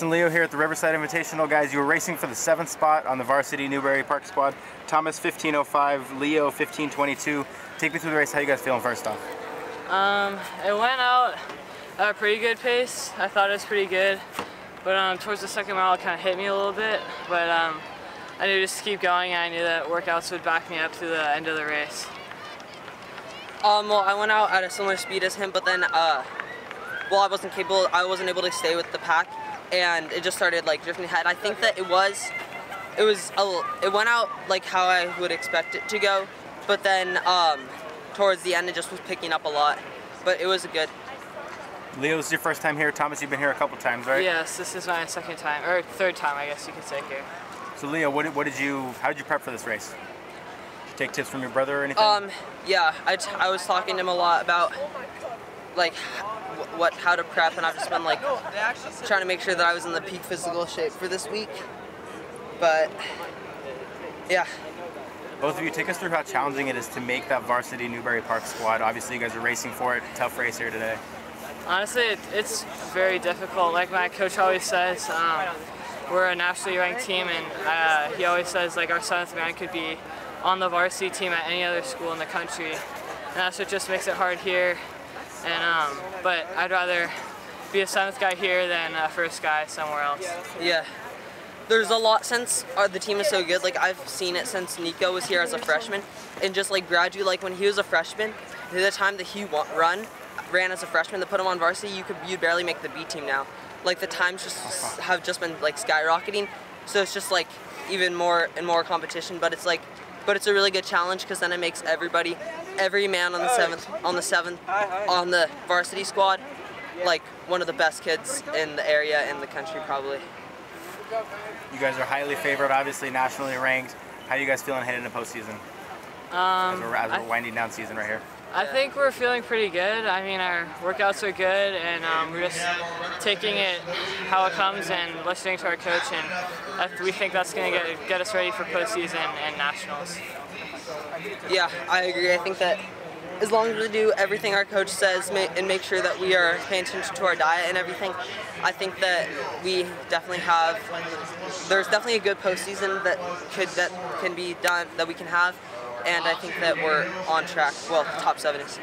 and Leo here at the Riverside Invitational. Guys, you were racing for the seventh spot on the varsity Newbury Park squad. Thomas 1505, Leo 1522. Take me through the race. How you guys feeling first off? Um, it went out at a pretty good pace. I thought it was pretty good. But um, towards the second mile, it kind of hit me a little bit. But um, I knew just to keep going. I knew that workouts would back me up to the end of the race. Um, well, I went out at a similar speed as him, but then, uh, well, I wasn't capable, I wasn't able to stay with the pack, and it just started like drifting ahead. I think that it was, it was, a, it went out like how I would expect it to go, but then um, towards the end, it just was picking up a lot, but it was a good. Leo, this is your first time here. Thomas, you've been here a couple times, right? Yes, this is my second time, or third time, I guess you could say here. So, Leo, what did, what did you, how did you prep for this race? Did you take tips from your brother or anything? Um, yeah, I, I was talking to him a lot about like what how to prep, and I've just been like trying to make sure that I was in the peak physical shape for this week. But yeah. Both of you, take us through how challenging it is to make that varsity Newbury Park squad. Obviously, you guys are racing for it. Tough race here today. Honestly, it, it's very difficult. Like my coach always says, um, we're a nationally ranked team, and uh, he always says like our seventh man could be on the varsity team at any other school in the country. And that's what just makes it hard here. And um, but I'd rather be a seventh guy here than a first guy somewhere else. Yeah. There's a lot since uh, the team is so good. Like I've seen it since Nico was here as a freshman, and just like gradually, like when he was a freshman, the time that he run, ran as a freshman, to put him on varsity, you could you barely make the B team now. Like the times just have just been like skyrocketing, so it's just like even more and more competition. But it's like but it's a really good challenge because then it makes everybody, every man on the seventh, on the seventh, on the varsity squad, like one of the best kids in the area in the country probably. You guys are highly favored, obviously nationally ranked. How are you guys feeling heading into postseason? Um, as we're, as we're winding down season right here. I think we're feeling pretty good. I mean, our workouts are good, and um, we're just taking it how it comes and listening to our coach, and we think that's going to get, get us ready for postseason and nationals. Yeah, I agree. I think that as long as we do everything our coach says and make sure that we are paying attention to our diet and everything, I think that we definitely have. There's definitely a good postseason that could that can be done that we can have and I think that we're on track. Well, top seven is.